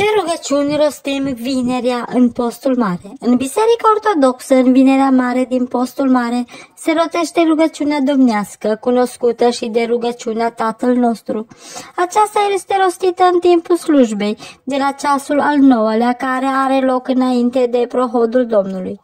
Ce rugăciuni rostim vinerea în postul mare? În Biserica Ortodoxă, în vinerea mare din postul mare, se rotește rugăciunea domnească, cunoscută și de rugăciunea Tatăl nostru. Aceasta este rostită în timpul slujbei, de la ceasul al nouălea, care are loc înainte de prohodul Domnului.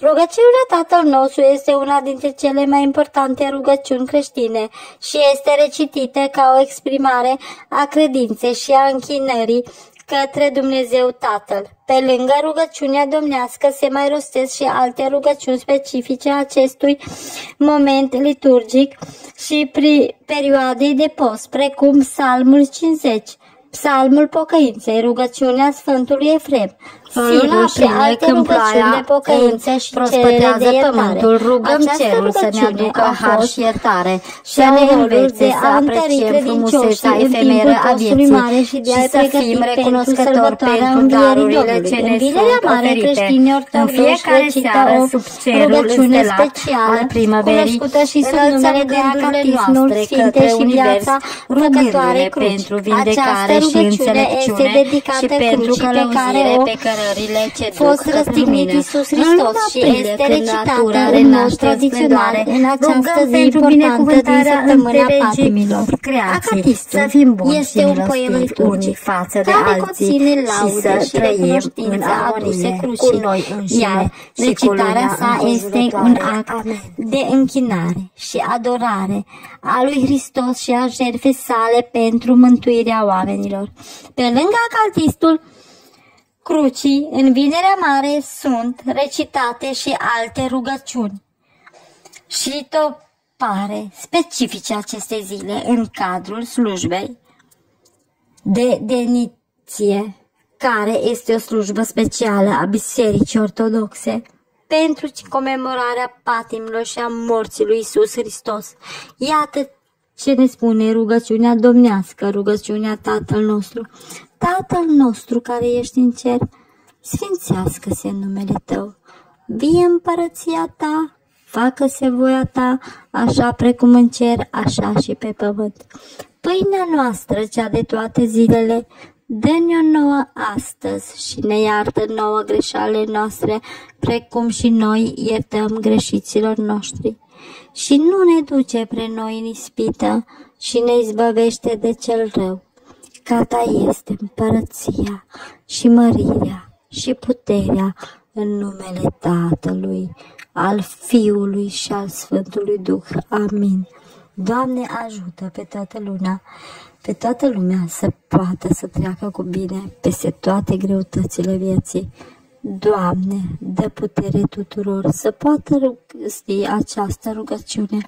Rugăciunea Tatăl nostru este una dintre cele mai importante rugăciuni creștine și este recitită ca o exprimare a credinței și a închinării către Dumnezeu Tatăl. Pe lângă rugăciunea domnească se mai rostesc și alte rugăciuni specifice acestui moment liturgic și pri perioadei de post, precum Psalmul 50, Psalmul Pocăinței, rugăciunea Sfântului Efrem, Sila și alte rugăciuni de pocăință și cerere de pământul, rugăm cerul să ne aducă harș și iertare și să ne învețe să apreciem frumusețea efemeră a vieții mare și, de și să fim recunoscători pentru darurile ce ne sunt oferite. În fiecare seară, sub cerul înstelat al primăverii, înălțăm gândurile noastre către universa rugătoare pentru vindecare și înțelepciune și pentru călăuzire pe care lucrările ce fost răstignit Iisus Hristos și este recitată în mod tradițional în această zi importantă din săptămâna patimilor. Să fim buni este un poem liturgic. față de alții și să trăim în armonie cu noi înșine. Iar recitarea sa este un act de închinare și adorare a lui Hristos și a jertfei sale pentru mântuirea oamenilor. Pe lângă acatistul, crucii în Vinerea Mare sunt recitate și alte rugăciuni și topare specifice acestei zile în cadrul slujbei de deniție, care este o slujbă specială a Bisericii Ortodoxe pentru comemorarea patimilor și a morții lui Isus Hristos. Iată ce ne spune rugăciunea domnească, rugăciunea Tatăl nostru. Tatăl nostru care ești în cer, sfințească-se numele Tău. Vie împărăția Ta, facă-se voia Ta, așa precum în cer, așa și pe pământ. Pâinea noastră, cea de toate zilele, dă-ne-o nouă astăzi și ne iartă nouă greșalele noastre, precum și noi iertăm greșiților noștri. Și nu ne duce pre noi în ispită și ne izbăvește de cel rău ca ta este împărăția și mărirea și puterea în numele Tatălui, al Fiului și al Sfântului Duh. Amin. Doamne, ajută pe toată lumea, pe toată lumea să poată să treacă cu bine peste toate greutățile vieții. Doamne, dă putere tuturor să poată rosti această rugăciune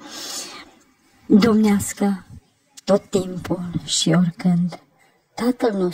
domnească tot timpul și oricând. Tatăl nostru